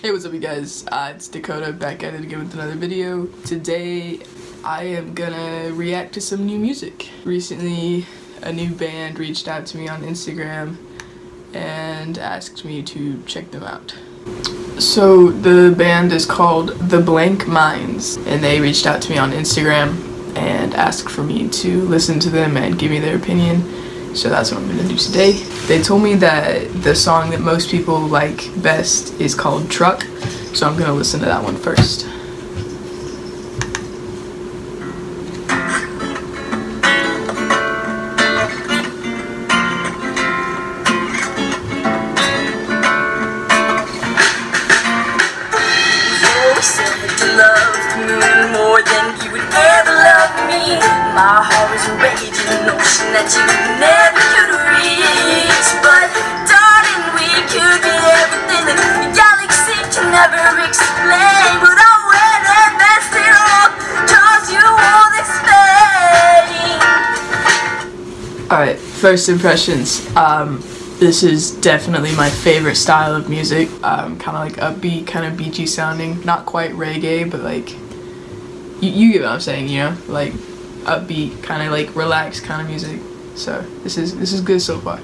Hey, what's up you guys? Uh, it's Dakota back at it again with another video. Today I am gonna react to some new music. Recently a new band reached out to me on Instagram and asked me to check them out. So the band is called The Blank Minds and they reached out to me on Instagram and asked for me to listen to them and give me their opinion so that's what I'm gonna do today. They told me that the song that most people like best is called Truck, so I'm gonna listen to that one first. more than you would ever love me. My heart is raging, that you never could reach. But darling, we could be everything that the galaxy can never explain. But I went and messed it up, cause you all this pain. Alright, first impressions. Um, this is definitely my favorite style of music. Um, kind of like upbeat, kind of beachy sounding. Not quite reggae, but like you, you get what I'm saying, you know, like upbeat, kind of like relaxed kind of music. So this is this is good so far.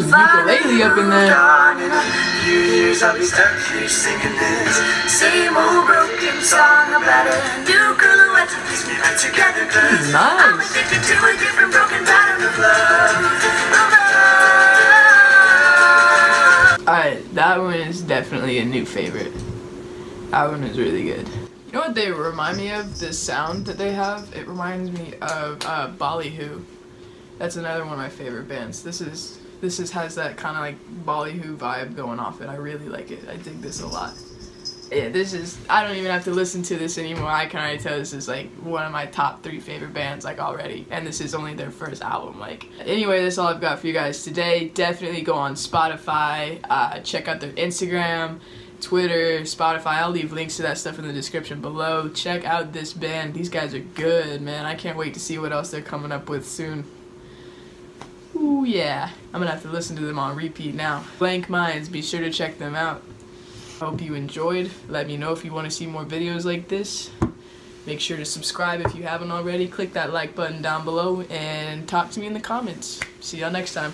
Some ukulele up in there. Cause nice. Alright, that one is definitely a new favorite. That one is really good. You know what they remind me of? The sound that they have? It reminds me of uh, Ballyhoo. That's another one of my favorite bands. This is this is has that kind of like Ballyhoo vibe going off it. I really like it. I dig this a lot. Yeah, this is, I don't even have to listen to this anymore. I can already tell this is like one of my top three favorite bands like already. And this is only their first album. Like, anyway, that's all I've got for you guys today. Definitely go on Spotify, uh, check out their Instagram, Twitter, Spotify. I'll leave links to that stuff in the description below. Check out this band. These guys are good, man. I can't wait to see what else they're coming up with soon. Ooh, yeah. I'm gonna have to listen to them on repeat now. Blank Minds, be sure to check them out. Hope you enjoyed. Let me know if you want to see more videos like this. Make sure to subscribe if you haven't already. Click that like button down below and talk to me in the comments. See y'all next time.